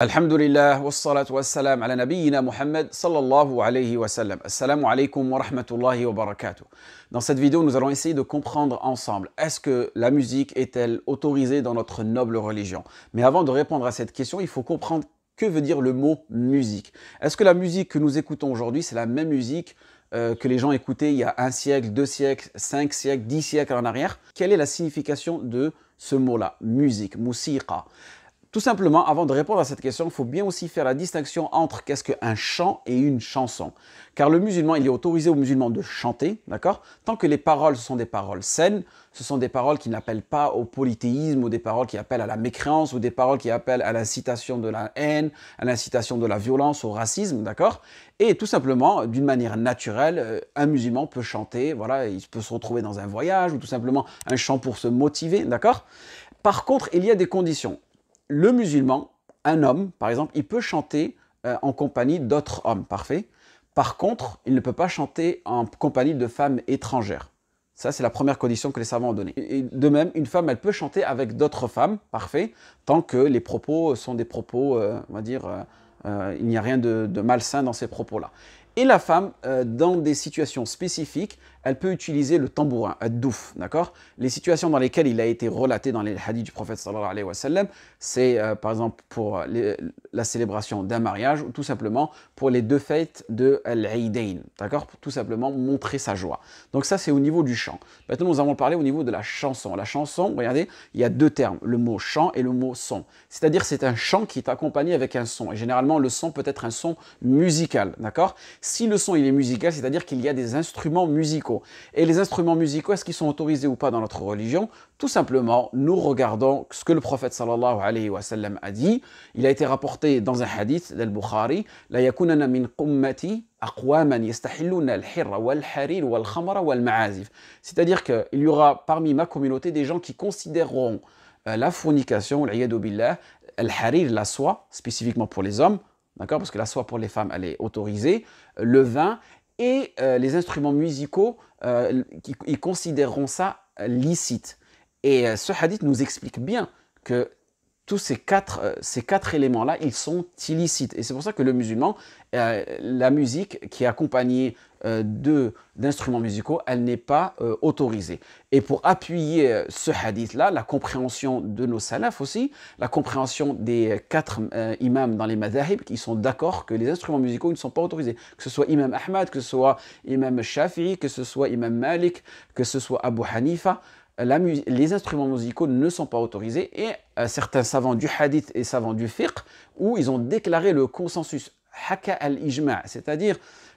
Alhamdulillah, wassalatu wassalam ala nabiyyina Muhammad sallallahu alayhi wa sallam. Assalamu alaikum wa rahmatullahi wa barakatuh. Dans cette vidéo, nous allons essayer de comprendre ensemble, est-ce que la musique est-elle autorisée dans notre noble religion? Mais avant de répondre à cette question, il faut comprendre que veut dire le mot musique. Est-ce que la musique que nous écoutons aujourd'hui, c'est la même musique euh, que les gens écoutaient il y a un siècle, deux siècles, cinq siècles, dix siècles en arrière? Quelle est la signification de ce mot-là Musique, musiqa. Tout simplement, avant de répondre à cette question, il faut bien aussi faire la distinction entre qu'est-ce qu'un chant et une chanson. Car le musulman, il est autorisé aux musulmans de chanter, d'accord? Tant que les paroles, ce sont des paroles saines, ce sont des paroles qui n'appellent pas au polythéisme, ou des paroles qui appellent à la mécréance, ou des paroles qui appellent à l'incitation de la haine, à l'incitation de la violence, au racisme, d'accord? Et tout simplement, d'une manière naturelle, euh, un musulman peut chanter, voilà, il peut se retrouver dans un voyage, ou tout simplement un chant pour se motiver, d'accord? Par contre, il y a des conditions le musulman, un homme, par exemple, il peut chanter euh, en compagnie d'autres hommes, parfait. Par contre, il ne peut pas chanter en compagnie de femmes étrangères. Ça, c'est la première condition que les savants ont donnée. De même, une femme, elle peut chanter avec d'autres femmes, parfait, tant que les propos sont des propos, euh, on va dire, euh, il n'y a rien de malsain dans ces propos-là. Et la femme, dans des situations spécifiques, elle peut utiliser le tambourin, ad-douf, d'accord? Les situations dans lesquelles il a été relaté dans les hadiths du prophète sallallahu alayhi wa sallam, c'est euh, par exemple pour la célébration d'un mariage ou tout simplement pour les deux fêtes de l'Aïdain, d'accord? Pour tout simplement montrer sa joie. Donc ça, c'est au niveau du chant. Maintenant, nous allons parler au niveau de la chanson. La chanson, regardez, il y a deux termes, le mot chant et le mot son. C'est-à-dire c'est un chant qui est accompagné avec un son. Et généralement, le son peut être un son musical, d'accord? Si le son, il est musical, c'est-à-dire qu'il y a des instruments musicaux. Et les instruments musicaux, est-ce qu'ils sont autorisés ou pas dans notre religion? Tout simplement, nous regardons ce que le prophète sallallahu alayhi wa sallam a dit. Il a été rapporté dans un hadith d'Al-Bukhari La yakunana min qummati c'est-à-dire qu'il y aura parmi ma communauté des gens qui considéreront euh, la fornication, billah, al-harir, la soie, spécifiquement pour les hommes, d'accord? Parce que la soie pour les femmes, elle est autorisée, le vin et euh, les instruments musicaux, euh, ils considéreront ça licite. Et euh, ce hadith nous explique bien que tous ces quatre, euh, ces quatre éléments-là, ils sont illicites. Et c'est pour ça que le musulman, euh, la musique qui est accompagnée euh, d'instruments musicaux, elle n'est pas autorisée. Et pour appuyer ce hadith-là, la compréhension de nos salafs aussi, la compréhension des quatre imams dans les madhahib qui sont d'accord que les instruments musicaux ne sont pas autorisés. Que ce soit imam Ahmad, que ce soit imam Shafi'i, que ce soit imam Malik, que ce soit Abu Hanifa, les instruments musicaux ne sont pas autorisés et euh, certains savants du hadith et savants du fiqh où ils ont déclaré le consensus haka al-ijma', c'est-à-dire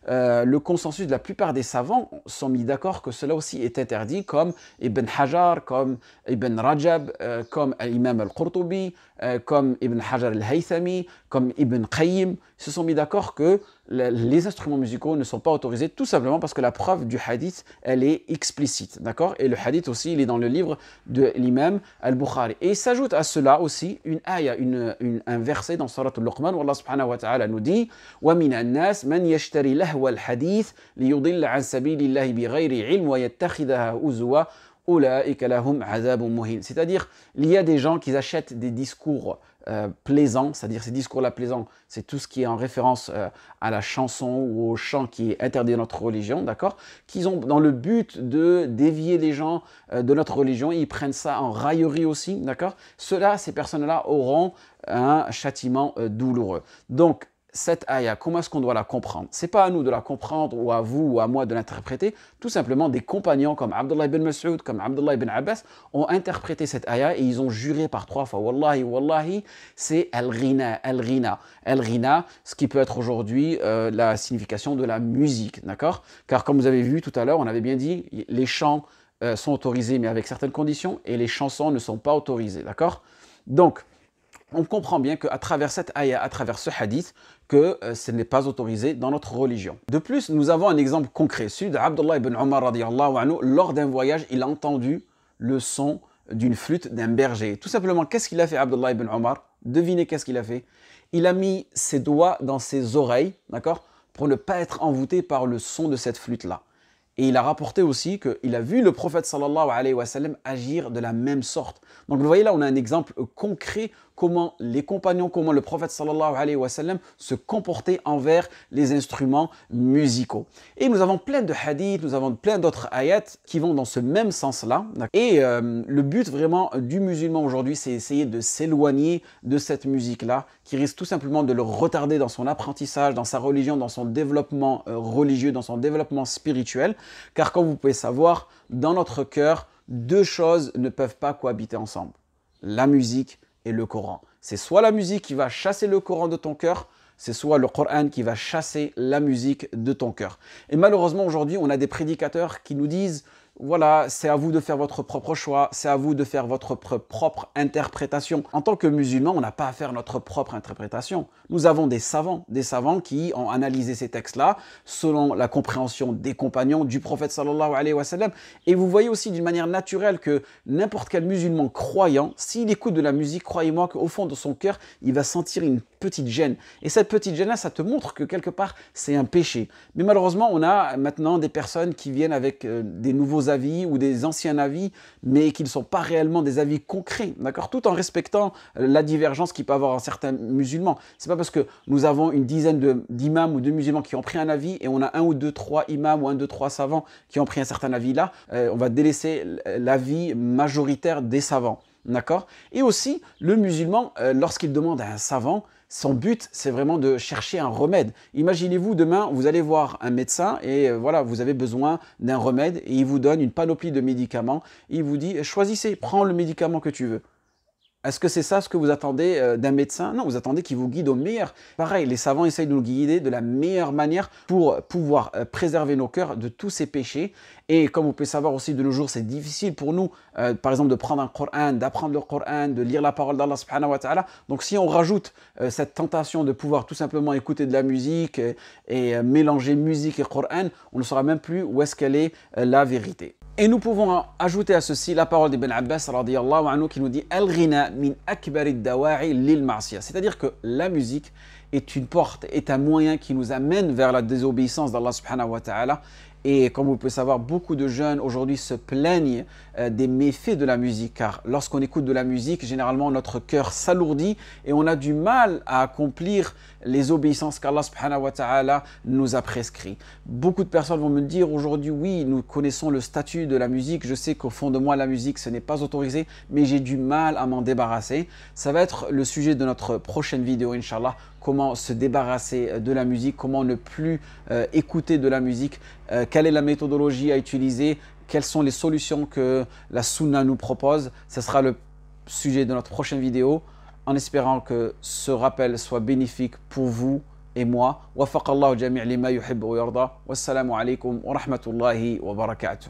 euh, le consensus de la plupart des savants sont mis d'accord que cela aussi est interdit, comme Ibn Hajar, comme Ibn Rajab, euh, comme Imam al-Qurtubi, comme Ibn Hajar al-Haythami, comme Ibn Qayyim, se sont mis d'accord que les instruments musicaux ne sont pas autorisés, tout simplement parce que la preuve du hadith, elle est explicite, d'accord? Et le hadith aussi, il est dans le livre de l'imam al-Bukhari. Et s'ajoute à cela aussi une ayah, une, un verset dans Surat al-Luqman, où Allah subhanahu wa ta'ala nous dit « Wa min nas man yashtari c'est-à-dire il y a des gens qui achètent des discours euh, plaisants c'est-à-dire ces discours-là plaisants c'est tout ce qui est en référence euh, à la chanson ou au chant qui est interdit dans notre religion d'accord? Qu'ils ont dans le but de dévier les gens euh, de notre religion ils prennent ça en raillerie aussi d'accord? Cela ces personnes-là auront un châtiment douloureux. Donc cette ayah, comment est-ce qu'on doit la comprendre? C'est pas à nous de la comprendre ou à vous ou à moi de l'interpréter. Tout simplement, des compagnons comme Abdullah ibn Mas'ud, comme Abdullah ibn Abbas ont interprété cette ayah et ils ont juré par trois fois Wallahi, Wallahi, c'est Al-Rina, Al-Rina. Al-Rina, ce qui peut être aujourd'hui euh, la signification de la musique, d'accord? Car comme vous avez vu tout à l'heure, on avait bien dit, les chants euh, sont autorisés mais avec certaines conditions et les chansons ne sont pas autorisées, d'accord? Donc, on comprend bien qu'à travers cette ayah, à travers ce hadith, que euh, ce n'est pas autorisé dans notre religion. De plus, nous avons un exemple concret, celui d'Abdullah ibn Omar anhu, lors d'un voyage, il a entendu le son d'une flûte d'un berger. Tout simplement, qu'est-ce qu'il a fait Abdullah ibn Omar? Devinez qu'est-ce qu'il a fait Il a mis ses doigts dans ses oreilles, d'accord Pour ne pas être envoûté par le son de cette flûte-là. Et il a rapporté aussi qu'il a vu le prophète sallallahu alayhi wa sallam agir de la même sorte. Donc vous voyez là, on a un exemple concret comment les compagnons, comment le prophète sallallahu alayhi wa sallam se comportait envers les instruments musicaux. Et nous avons plein de hadiths, nous avons plein d'autres ayats qui vont dans ce même sens-là. Et euh, le but vraiment du musulman aujourd'hui, c'est essayer de s'éloigner de cette musique-là qui risque tout simplement de le retarder dans son apprentissage, dans sa religion, dans son développement euh, religieux, dans son développement spirituel. Car comme vous pouvez savoir, dans notre cœur, deux choses ne peuvent pas cohabiter ensemble. La musique le Coran. C'est soit la musique qui va chasser le Coran de ton cœur, c'est soit le Coran qui va chasser la musique de ton cœur. Et malheureusement aujourd'hui, on a des prédicateurs qui nous disent voilà, c'est à vous de faire votre propre choix, c'est à vous de faire votre propre interprétation. En tant que musulman, on n'a pas à faire notre propre interprétation. Nous avons des savants, des savants qui ont analysé ces textes-là selon la compréhension des compagnons du prophète sallallahu. Et vous voyez aussi d'une manière naturelle que n'importe quel musulman croyant, s'il écoute de la musique, croyez-moi qu'au fond de son cœur, il va sentir une petite gêne. Et cette petite gêne-là, ça te montre que quelque part, c'est un péché. Mais malheureusement, on a maintenant des personnes qui viennent avec euh, des nouveaux avis ou des anciens avis, mais qui ne sont pas réellement des avis concrets, d'accord? Tout en respectant euh, la divergence qu'il peut avoir en certains musulmans. C'est pas parce que nous avons une dizaine d'imams ou de musulmans qui ont pris un avis et on a un ou deux, trois imams ou un, deux, trois savants qui ont pris un certain avis là, euh, on va délaisser l'avis majoritaire des savants. D'accord? Et aussi, le musulman, lorsqu'il demande à un savant, son but, c'est vraiment de chercher un remède. Imaginez-vous demain, vous allez voir un médecin et euh, voilà, vous avez besoin d'un remède et il vous donne une panoplie de médicaments. Il vous dit choisissez, prends le médicament que tu veux. Est-ce que c'est ça ce que vous attendez euh, d'un médecin? Non, vous attendez qu'il vous guide au meilleur. Pareil, les savants essayent de nous guider de la meilleure manière pour pouvoir euh, préserver nos cœurs de tous ces péchés. Et comme vous pouvez savoir aussi de nos jours, c'est difficile pour nous, euh, par exemple, de prendre un Coran, d'apprendre le Coran, de lire la parole d'Allah subhanahu wa ta'ala. Donc si on rajoute cette tentation de pouvoir tout simplement écouter de la musique et mélanger musique et Coran, on ne saura même plus où est-ce qu'elle est la vérité. Et nous pouvons ajouter à ceci la parole d'Ibn Abbas anhu, qui nous dit Al-ghina min lil C'est-à-dire que la musique est une porte, est un moyen qui nous amène vers la désobéissance d'Allah subhanahu wa ta'ala et comme vous pouvez savoir, beaucoup de jeunes aujourd'hui se plaignent euh, des méfaits de la musique, car lorsqu'on écoute de la musique, généralement notre cœur s'alourdit et on a du mal à accomplir les obéissances qu'Allah subhanahu wa ta'ala nous a prescrites. Beaucoup de personnes vont me dire aujourd'hui, oui, nous connaissons le statut de la musique, je sais qu'au fond de moi la musique ce n'est pas autorisé, mais j'ai du mal à m'en débarrasser. Ça va être le sujet de notre prochaine vidéo, Inch'Allah, comment se débarrasser de la musique, comment ne plus euh, écouter de la musique. Euh, quelle est la méthodologie à utiliser, quelles sont les solutions que la Sunna nous propose. Ce sera le sujet de notre prochaine vidéo, en espérant que ce rappel soit bénéfique pour vous et moi. Wassalamu alaikum wa rahmatullahi wa barakatuh.